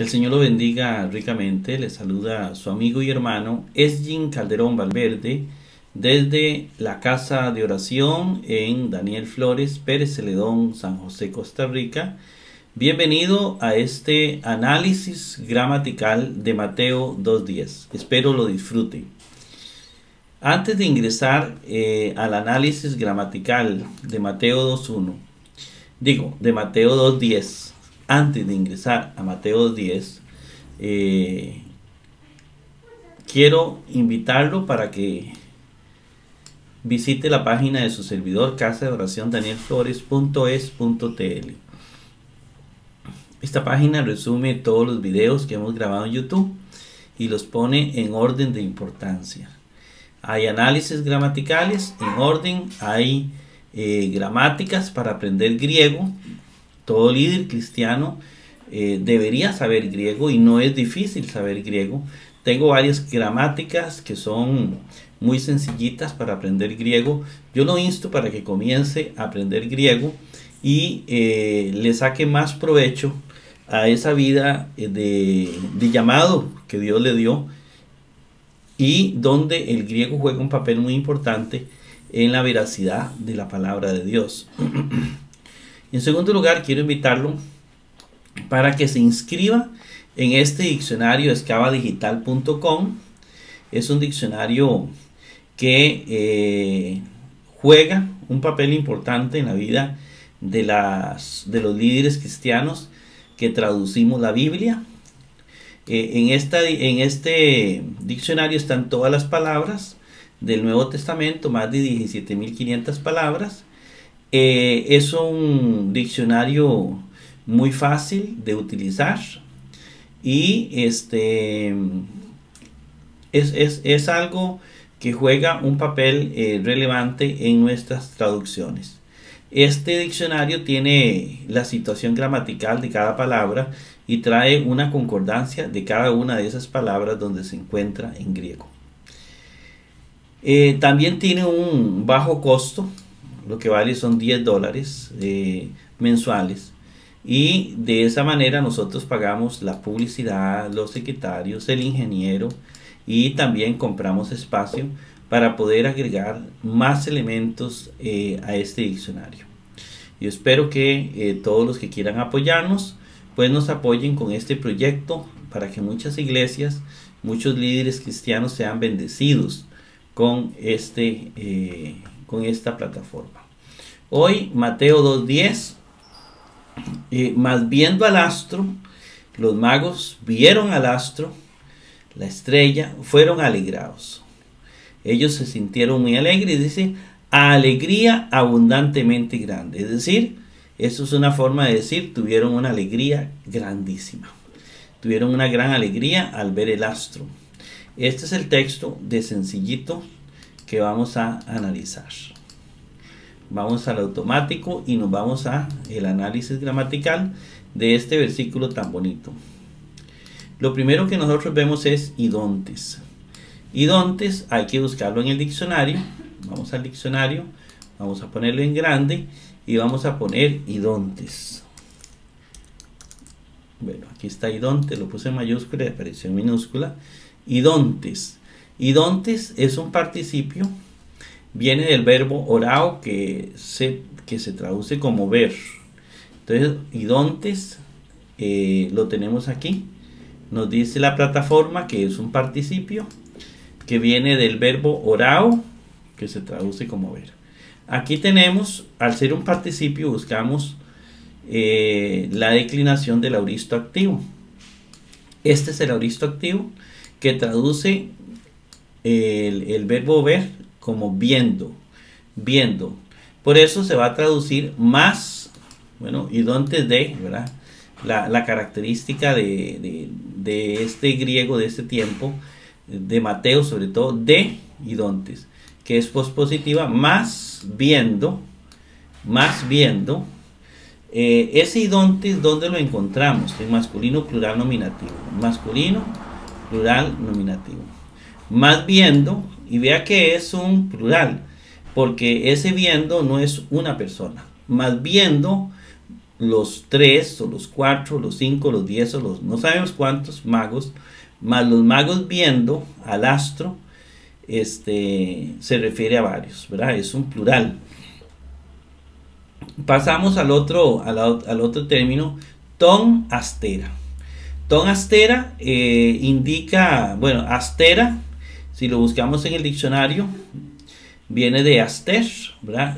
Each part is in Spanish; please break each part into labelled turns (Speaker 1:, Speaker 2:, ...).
Speaker 1: El Señor lo bendiga ricamente. Le saluda su amigo y hermano Esgin Calderón Valverde desde la Casa de Oración en Daniel Flores, Pérez Celedón, San José, Costa Rica. Bienvenido a este análisis gramatical de Mateo 2.10. Espero lo disfrute. Antes de ingresar eh, al análisis gramatical de Mateo 2.1, digo, de Mateo 2.10, antes de ingresar a Mateo 10, eh, quiero invitarlo para que visite la página de su servidor casa de oración danielflores.es.tl. Esta página resume todos los videos que hemos grabado en YouTube y los pone en orden de importancia. Hay análisis gramaticales en orden, hay eh, gramáticas para aprender griego, todo líder cristiano eh, debería saber griego y no es difícil saber griego. Tengo varias gramáticas que son muy sencillitas para aprender griego. Yo lo insto para que comience a aprender griego y eh, le saque más provecho a esa vida eh, de, de, llamado que Dios le dio y donde el griego juega un papel muy importante en la veracidad de la palabra de Dios. En segundo lugar, quiero invitarlo para que se inscriba en este diccionario escavadigital.com. Es un diccionario que eh, juega un papel importante en la vida de, las, de los líderes cristianos que traducimos la Biblia. Eh, en, esta, en este diccionario están todas las palabras del Nuevo Testamento, más de 17.500 palabras eh, es un diccionario muy fácil de utilizar y este es, algo que juega un papel eh, relevante en nuestras traducciones. Este diccionario tiene la situación gramatical de cada palabra y trae una concordancia de cada una de esas palabras donde se encuentra en griego. Eh, también tiene un bajo costo, lo que vale son 10 dólares eh, mensuales. Y de esa manera nosotros pagamos la publicidad, los secretarios, el ingeniero y también compramos espacio para poder agregar más elementos eh, a este diccionario. Yo espero que eh, todos los que quieran apoyarnos pues nos apoyen con este proyecto para que muchas iglesias, muchos líderes cristianos sean bendecidos con este con esta plataforma. Hoy Mateo 2.10, eh, más viendo al astro, los magos vieron al astro, la estrella, fueron alegrados. Ellos se sintieron muy alegres, dice, alegría abundantemente grande. Es decir, eso es una forma de decir, tuvieron una alegría grandísima. Tuvieron una gran alegría al ver el astro. Este es el texto de sencillito que vamos a analizar. Vamos al automático y nos vamos a el análisis gramatical de este versículo tan bonito. Lo primero que nosotros vemos es idontes. Idontes hay que buscarlo en el diccionario. Vamos al diccionario, vamos a ponerlo en grande y vamos a poner idontes. Bueno, aquí está idonte, lo puse en mayúscula y apareció en minúscula. Idontes. Idontes es un participio, viene del verbo orao que se, que se traduce como ver. Entonces, idontes eh, lo tenemos aquí. Nos dice la plataforma que es un participio que viene del verbo orao que se traduce como ver. Aquí tenemos, al ser un participio, buscamos eh, la declinación del auristo activo. Este es el auristo activo que traduce el, verbo ver como viendo, viendo. Por eso se va a traducir más, bueno, y donde de, ¿verdad? La, característica de, este griego de este tiempo, de Mateo sobre todo, de idontes, que es pospositiva, más viendo, más viendo. Eh, ese idontes, ¿dónde lo encontramos? En masculino, plural, nominativo. Masculino, plural, nominativo más viendo, y vea que es un plural, porque ese viendo no es una persona, más viendo los tres o los cuatro, los cinco, los diez o los no sabemos cuántos magos, más los magos viendo al astro, este, se refiere a varios, ¿verdad? Es un plural. Pasamos al otro, al, otro término, ton astera. Ton astera eh, indica, bueno, astera, si lo buscamos en el diccionario, viene de aster.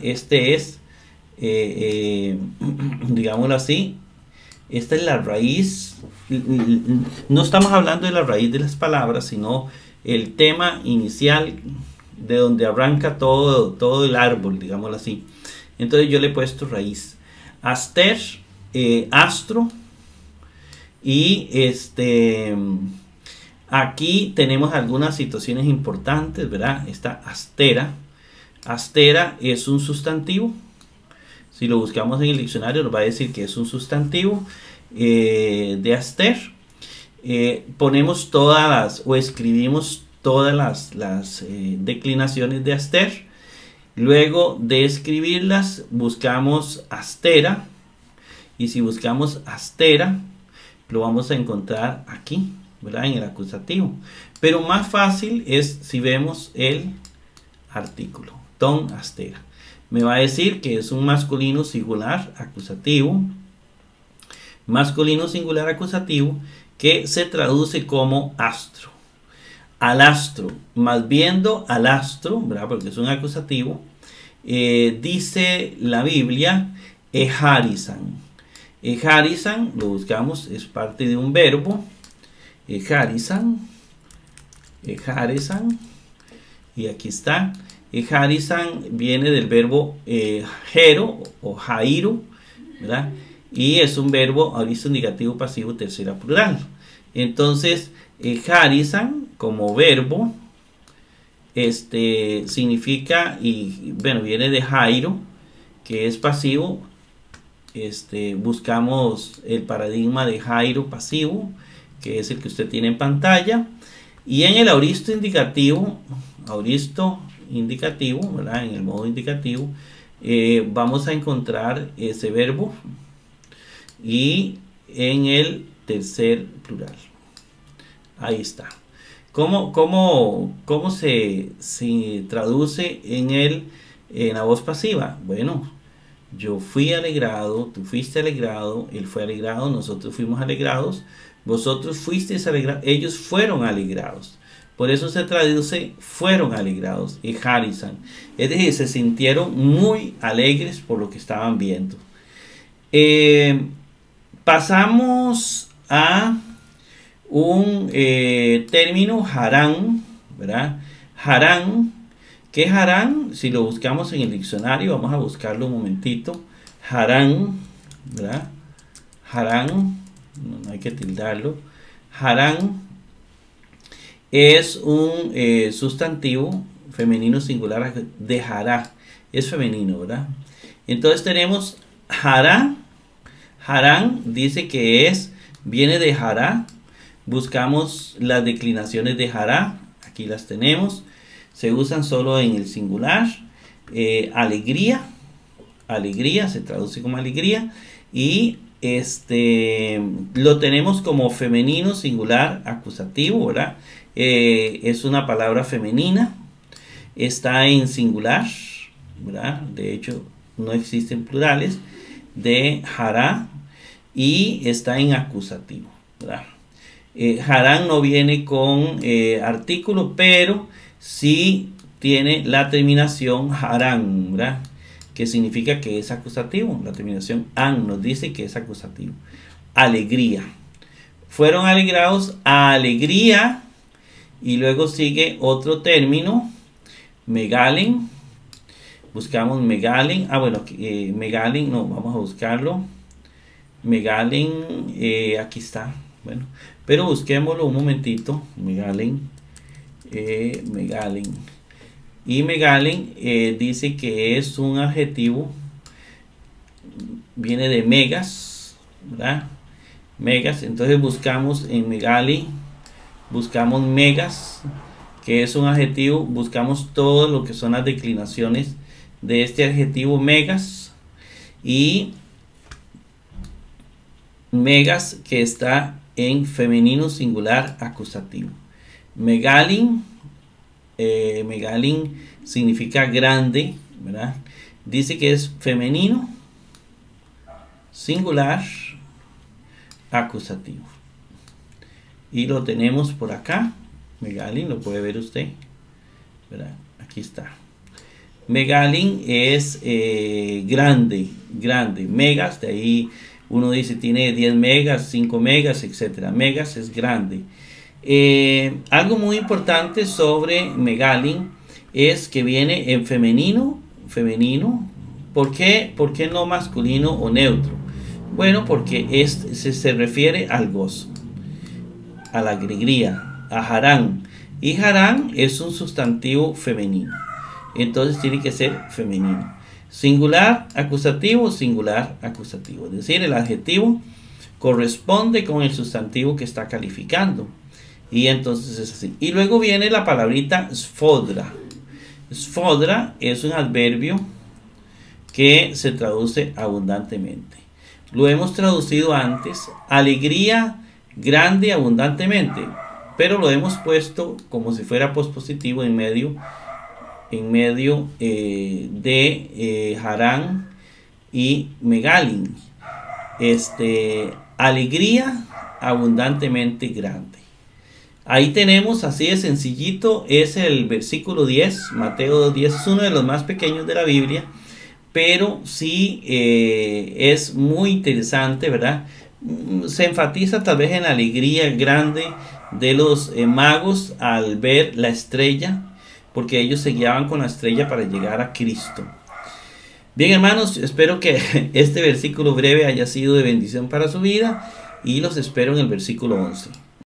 Speaker 1: Este es, eh, eh, digámoslo así, esta es la raíz, no estamos hablando de la raíz de las palabras, sino el tema inicial de donde arranca todo, todo el árbol, digámoslo así. Entonces yo le he puesto raíz. Aster, eh, astro, y este aquí tenemos algunas situaciones importantes, ¿verdad? Esta astera. Astera es un sustantivo. Si lo buscamos en el diccionario nos va a decir que es un sustantivo eh, de aster. Eh, ponemos todas las o escribimos todas las, las declinaciones de aster Luego de escribirlas, buscamos astera. Y si buscamos astera, lo vamos a encontrar aquí, En el acusativo. Pero más fácil es si vemos el artículo, ton astera. Me va a decir que es un masculino singular acusativo. Masculino singular acusativo que se traduce como astro al astro, más viendo al astro, ¿verdad? porque es un acusativo, eh, dice la Biblia, ejarizan. Ejarizan, lo buscamos, es parte de un verbo, ejarizan, ejarizan, y aquí está, ejarizan viene del verbo eh, jero o jairo, ¿verdad? Y es un verbo aviso negativo pasivo tercera plural. Entonces, ejarizan como verbo, este significa, y bueno, viene de Jairo, que es pasivo. Este, buscamos el paradigma de Jairo pasivo, que es el que usted tiene en pantalla. Y en el auristo indicativo, auristo indicativo. En el modo indicativo, eh, vamos a encontrar ese verbo y en el tercer plural. Ahí está. ¿Cómo, cómo, cómo se, se, traduce en, el, en la voz pasiva? Bueno, yo fui alegrado, tú fuiste alegrado, él fue alegrado, nosotros fuimos alegrados, vosotros fuisteis alegrados, ellos fueron alegrados. Por eso se traduce fueron alegrados y Harrison. Es decir, se sintieron muy alegres por lo que estaban viendo. Eh, pasamos a un eh, término harán, ¿verdad? Harán, ¿qué harán? Si lo buscamos en el diccionario, vamos a buscarlo un momentito. Harán, ¿verdad? Harán, no, hay que tildarlo. Harán es un eh, sustantivo femenino singular de hará, es femenino, ¿verdad? Entonces tenemos hará, harán dice que es, viene de hará, Buscamos las declinaciones de Hará, aquí las tenemos, se usan solo en el singular. Eh, alegría, alegría, se traduce como alegría. Y este lo tenemos como femenino singular acusativo, ¿verdad? Eh, es una palabra femenina, está en singular, ¿verdad? De hecho, no existen plurales de hará y está en acusativo, ¿verdad? Eh, harán no viene con eh, artículo, pero sí tiene la terminación harán, ¿verdad? Que significa que es acusativo. La terminación an nos dice que es acusativo. Alegría. Fueron alegrados a alegría. Y luego sigue otro término, megalen. Buscamos megalen. Ah, bueno, eh, megalen, no, vamos a buscarlo. Megalen, eh, aquí está. Bueno, pero busquémoslo un momentito. Megalen. Eh, megalen. Y megalen eh, dice que es un adjetivo. Viene de megas. ¿Verdad? Megas. Entonces buscamos en megali. Buscamos megas. Que es un adjetivo. Buscamos todo lo que son las declinaciones de este adjetivo megas. Y megas que está en femenino singular acusativo. Megalin, eh, megalin significa grande, ¿verdad? Dice que es femenino singular acusativo. Y lo tenemos por acá. Megalin, lo puede ver usted. ¿verdad? Aquí está. Megalin es eh, grande, grande. Megas, de ahí uno dice tiene 10 megas, 5 megas, etc. Megas es grande. Eh, algo muy importante sobre Megalin es que viene en femenino, femenino. ¿Por qué? ¿Por qué no masculino o neutro? Bueno, porque este se, se refiere al gozo, a la alegría, a Harán. Y Harán es un sustantivo femenino. Entonces tiene que ser femenino. Singular, acusativo, singular, acusativo. Es decir, el adjetivo corresponde con el sustantivo que está calificando. Y entonces es así. Y luego viene la palabrita sfodra. Sfodra es un adverbio que se traduce abundantemente. Lo hemos traducido antes, alegría grande abundantemente, pero lo hemos puesto como si fuera pospositivo en medio en medio eh, de eh, Harán y Megalin. Este, alegría abundantemente grande. Ahí tenemos, así de sencillito, es el versículo 10, Mateo 10 es uno de los más pequeños de la Biblia, pero sí eh, es muy interesante, ¿verdad? Se enfatiza tal vez en la alegría grande de los magos al ver la estrella porque ellos se guiaban con la estrella para llegar a Cristo. Bien hermanos, espero que este versículo breve haya sido de bendición para su vida y los espero en el versículo 11.